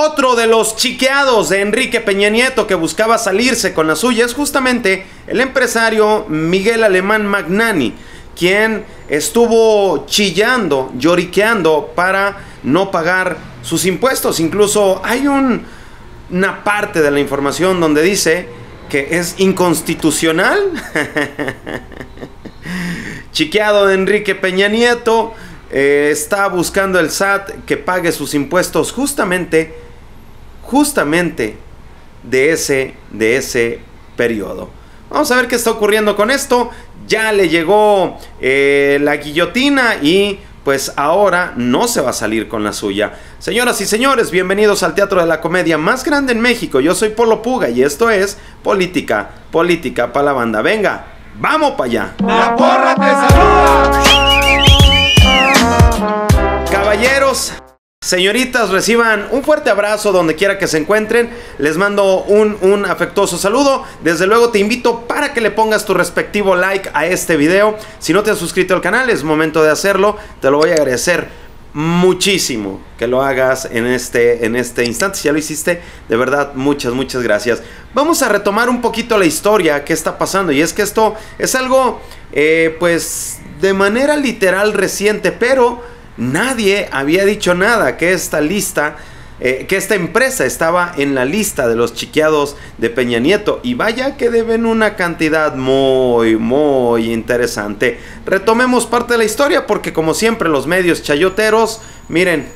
Otro de los chiqueados de Enrique Peña Nieto que buscaba salirse con la suya es justamente el empresario Miguel Alemán Magnani, quien estuvo chillando, lloriqueando para no pagar sus impuestos. Incluso hay una parte de la información donde dice que es inconstitucional. Chiqueado de Enrique Peña Nieto eh, está buscando el SAT que pague sus impuestos justamente, justamente de ese, de ese periodo. Vamos a ver qué está ocurriendo con esto. Ya le llegó eh, la guillotina y pues ahora no se va a salir con la suya. Señoras y señores, bienvenidos al Teatro de la Comedia más grande en México. Yo soy Polo Puga y esto es Política, Política para la banda. Venga, vamos para allá. La porra te saluda. Caballeros, señoritas, reciban un fuerte abrazo donde quiera que se encuentren. Les mando un, afectuoso saludo. Desde luego te invito para que le pongas tu respectivo like a este video. Si no te has suscrito al canal, es momento de hacerlo. Te lo voy a agradecer muchísimo que lo hagas en este, en este instante. Si ya lo hiciste, de verdad, muchas, muchas gracias. Vamos a retomar un poquito la historia que está pasando. Y es que esto es algo, eh, pues, de manera literal reciente, pero nadie había dicho nada, que esta lista, eh, que esta empresa estaba en la lista de los chiqueados de Peña Nieto. Y vaya que deben una cantidad muy, muy interesante. Retomemos parte de la historia porque como siempre los medios chayoteros, miren,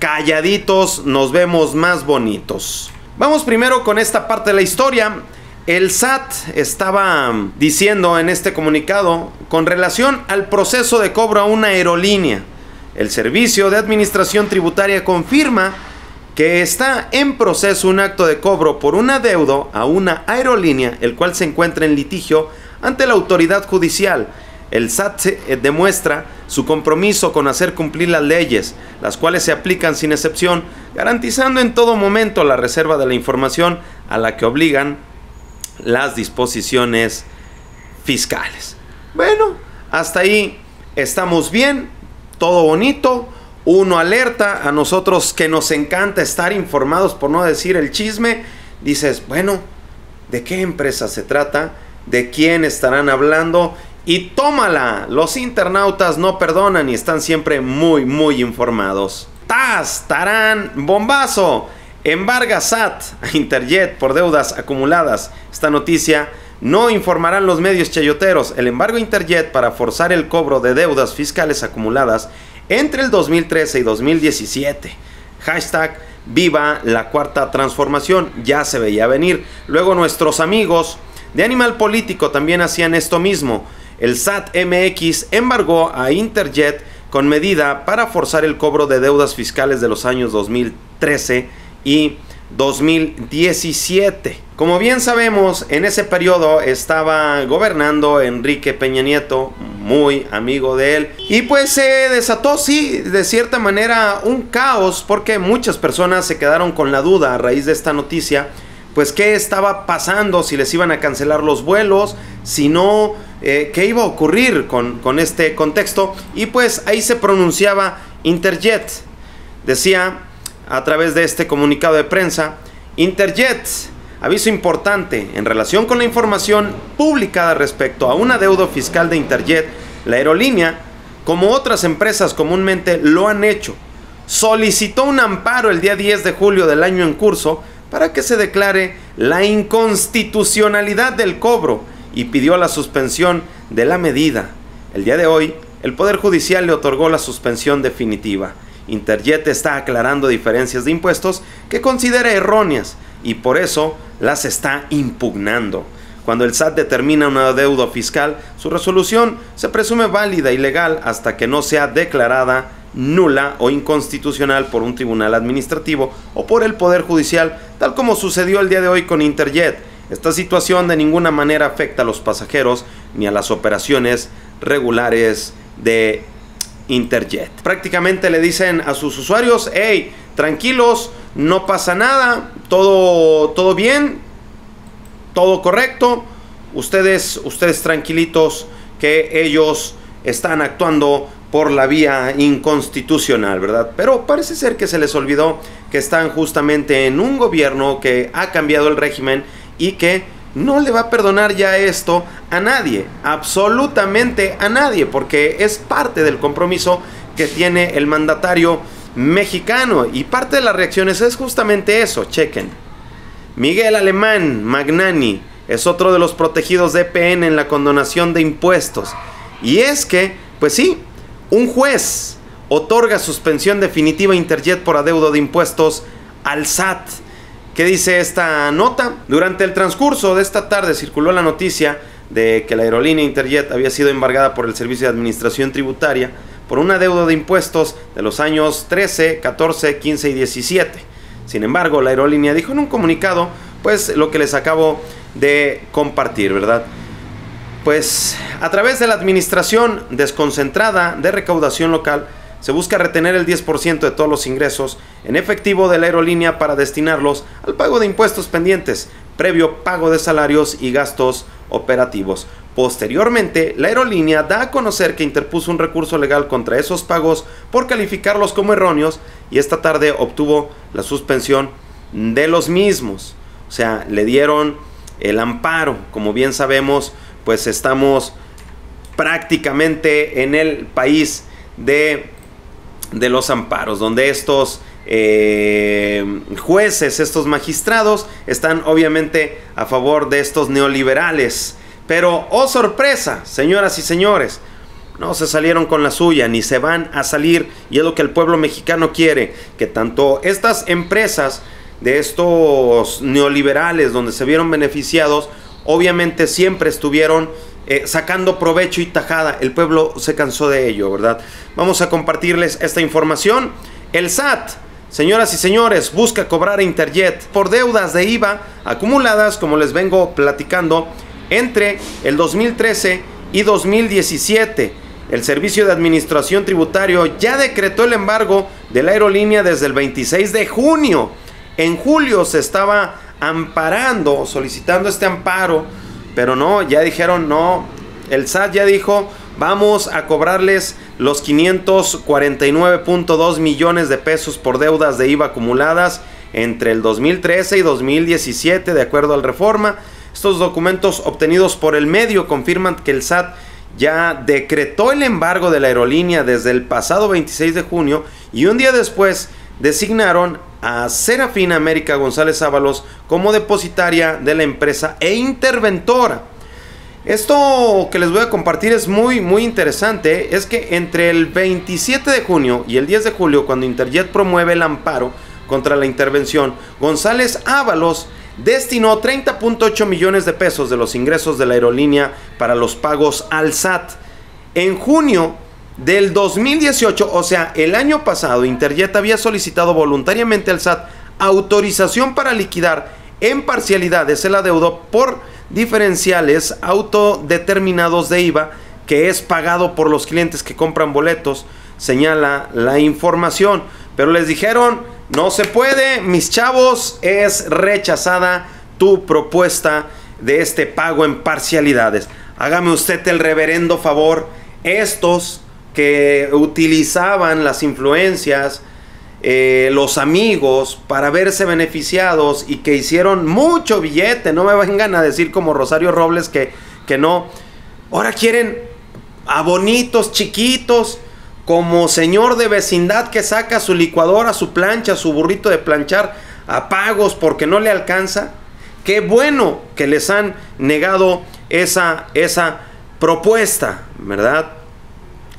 calladitos nos vemos más bonitos. Vamos primero con esta parte de la historia. El SAT estaba diciendo en este comunicado con relación al proceso de cobro a una aerolínea el Servicio de Administración Tributaria confirma que está en proceso un acto de cobro por un adeudo a una aerolínea, el cual se encuentra en litigio ante la autoridad judicial. El SAT eh, demuestra su compromiso con hacer cumplir las leyes, las cuales se aplican sin excepción, garantizando en todo momento la reserva de la información a la que obligan las disposiciones fiscales. Bueno, hasta ahí estamos bien todo bonito, uno alerta, a nosotros que nos encanta estar informados, por no decir el chisme, dices, bueno, ¿de qué empresa se trata? ¿De quién estarán hablando? Y tómala, los internautas no perdonan y están siempre muy, muy informados. ¡Tas! ¡Tarán! ¡Bombazo! Embarga SAT a Interjet por deudas acumuladas. Esta noticia no informarán los medios chayoteros. El embargo Interjet para forzar el cobro de deudas fiscales acumuladas entre el 2013 y 2017. Hashtag Viva la cuarta transformación. Ya se veía venir. Luego nuestros amigos de Animal Político también hacían esto mismo. El SAT MX embargó a Interjet con medida para forzar el cobro de deudas fiscales de los años 2013 y 2017. Como bien sabemos, en ese periodo estaba gobernando Enrique Peña Nieto, muy amigo de él, y pues se desató, sí, de cierta manera un caos, porque muchas personas se quedaron con la duda a raíz de esta noticia, pues qué estaba pasando, si les iban a cancelar los vuelos, si no, eh, qué iba a ocurrir con, con este contexto, y pues ahí se pronunciaba Interjet, decía a través de este comunicado de prensa, Interjet, aviso importante en relación con la información publicada respecto a un adeudo fiscal de Interjet, la aerolínea, como otras empresas comúnmente lo han hecho, solicitó un amparo el día 10 de julio del año en curso para que se declare la inconstitucionalidad del cobro y pidió la suspensión de la medida. El día de hoy, el Poder Judicial le otorgó la suspensión definitiva. Interjet está aclarando diferencias de impuestos que considera erróneas y por eso las está impugnando. Cuando el SAT determina una deuda fiscal, su resolución se presume válida y legal hasta que no sea declarada nula o inconstitucional por un tribunal administrativo o por el Poder Judicial, tal como sucedió el día de hoy con Interjet. Esta situación de ninguna manera afecta a los pasajeros ni a las operaciones regulares de Interjet. Prácticamente le dicen a sus usuarios, hey, tranquilos, no pasa nada, todo, todo bien, todo correcto, ustedes, ustedes tranquilitos que ellos están actuando por la vía inconstitucional, ¿verdad? Pero parece ser que se les olvidó que están justamente en un gobierno que ha cambiado el régimen y que no le va a perdonar ya esto a nadie, absolutamente a nadie, porque es parte del compromiso que tiene el mandatario mexicano y parte de las reacciones es justamente eso, chequen. Miguel Alemán Magnani es otro de los protegidos de EPN en la condonación de impuestos. Y es que, pues sí, un juez otorga suspensión definitiva Interjet por adeudo de impuestos al SAT. ¿Qué dice esta nota? Durante el transcurso de esta tarde circuló la noticia de que la aerolínea Interjet había sido embargada por el Servicio de Administración Tributaria por un adeudo de impuestos de los años 13, 14, 15 y 17. Sin embargo, la aerolínea dijo en un comunicado, pues lo que les acabo de compartir, ¿verdad? Pues a través de la administración desconcentrada de recaudación local, se busca retener el 10% de todos los ingresos en efectivo de la aerolínea para destinarlos al pago de impuestos pendientes, previo pago de salarios y gastos operativos. Posteriormente, la aerolínea da a conocer que interpuso un recurso legal contra esos pagos por calificarlos como erróneos y esta tarde obtuvo la suspensión de los mismos. O sea, le dieron el amparo. Como bien sabemos, pues estamos prácticamente en el país de, de los amparos, donde estos eh, jueces, estos magistrados, están obviamente a favor de estos neoliberales. Pero, oh sorpresa, señoras y señores, no se salieron con la suya, ni se van a salir, y es lo que el pueblo mexicano quiere, que tanto estas empresas de estos neoliberales donde se vieron beneficiados, obviamente siempre estuvieron eh, sacando provecho y tajada. El pueblo se cansó de ello, ¿verdad? Vamos a compartirles esta información. El SAT, señoras y señores, busca cobrar a Interjet por deudas de IVA acumuladas, como les vengo platicando, entre el 2013 y 2017. El Servicio de Administración Tributario ya decretó el embargo de la aerolínea desde el 26 de junio. En julio se estaba amparando, solicitando este amparo, pero no, ya dijeron no, el SAT ya dijo, vamos a cobrarles los 549.2 millones de pesos por deudas de IVA acumuladas entre el 2013 y 2017, de acuerdo al reforma. Estos documentos obtenidos por el medio confirman que el SAT ya decretó el embargo de la aerolínea desde el pasado 26 de junio y un día después designaron a Serafina América González Ábalos como depositaria de la empresa e interventora. Esto que les voy a compartir es muy muy interesante, es que entre el 27 de junio y el 10 de julio, cuando Interjet promueve el amparo contra la intervención, González Ábalos destinó 30.8 millones de pesos de los ingresos de la aerolínea para los pagos al SAT. En junio del 2018, o sea, el año pasado, Interjet había solicitado voluntariamente al SAT autorización para liquidar en parcialidades el adeudo por diferenciales autodeterminados de IVA que es pagado por los clientes que compran boletos, señala la información. Pero les dijeron, no se puede, mis chavos, es rechazada tu propuesta de este pago en parcialidades. Hágame usted el reverendo favor, estos que utilizaban las influencias, eh, los amigos para verse beneficiados y que hicieron mucho billete. No me vengan a decir como Rosario Robles que, que no. Ahora quieren a bonitos, chiquitos, como señor de vecindad que saca su licuadora, su plancha, su burrito de planchar a pagos porque no le alcanza. Qué bueno que les han negado esa, esa propuesta, ¿verdad?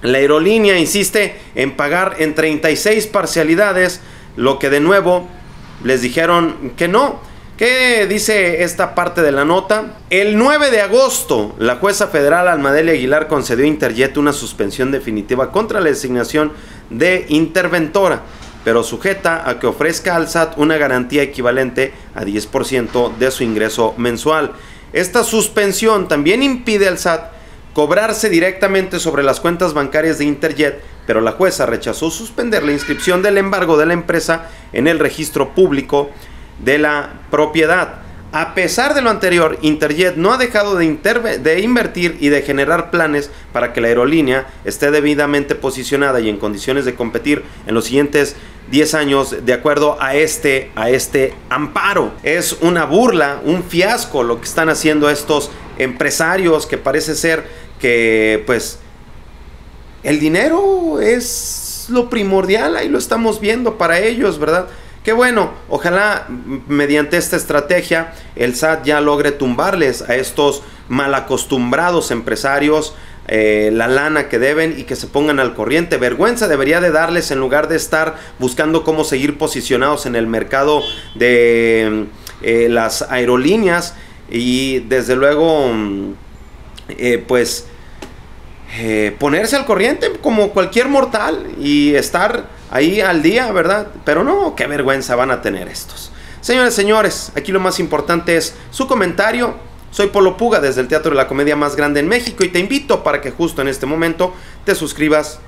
La aerolínea insiste en pagar en 36 parcialidades, lo que de nuevo les dijeron que no. ¿Qué dice esta parte de la nota? El 9 de agosto, la jueza federal Almadelia Aguilar concedió a Interjet una suspensión definitiva contra la designación de interventora, pero sujeta a que ofrezca al SAT una garantía equivalente a 10% de su ingreso mensual. Esta suspensión también impide al SAT cobrarse directamente sobre las cuentas bancarias de Interjet, pero la jueza rechazó suspender la inscripción del embargo de la empresa en el registro público de la propiedad. A pesar de lo anterior, Interjet no ha dejado de, invertir y de generar planes para que la aerolínea esté debidamente posicionada y en condiciones de competir en los siguientes 10 años de acuerdo a este, a este amparo. Es una burla, un fiasco lo que están haciendo estos empresarios que parece ser que pues el dinero es lo primordial, ahí lo estamos viendo para ellos, ¿verdad? Qué bueno, ojalá mediante esta estrategia el SAT ya logre tumbarles a estos malacostumbrados empresarios eh, la lana que deben y que se pongan al corriente. Vergüenza debería de darles en lugar de estar buscando cómo seguir posicionados en el mercado de eh, las aerolíneas y desde luego eh, pues ponerse al corriente como cualquier mortal y estar ahí al día, ¿verdad? Pero no, qué vergüenza van a tener estos. Señores, señores, aquí lo más importante es su comentario. Soy Polo Puga desde el Teatro de la Comedia más grande en México y te invito para que justo en este momento te suscribas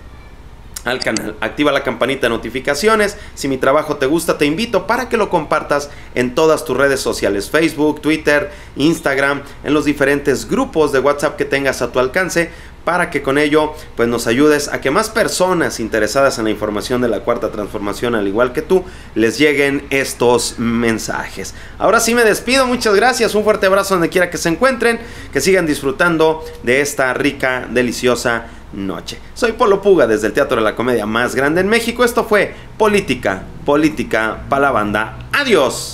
al canal. Activa la campanita de notificaciones. Si mi trabajo te gusta, te invito para que lo compartas en todas tus redes sociales, Facebook, Twitter, Instagram, en los diferentes grupos de WhatsApp que tengas a tu alcance para que con ello pues nos ayudes a que más personas interesadas en la información de la cuarta transformación al igual que tú les lleguen estos mensajes. Ahora sí me despido, muchas gracias, un fuerte abrazo donde quiera que se encuentren, que sigan disfrutando de esta rica, deliciosa noche. Soy Polo Puga desde el Teatro de la Comedia más grande en México. Esto fue Política, Política para la banda. Adiós.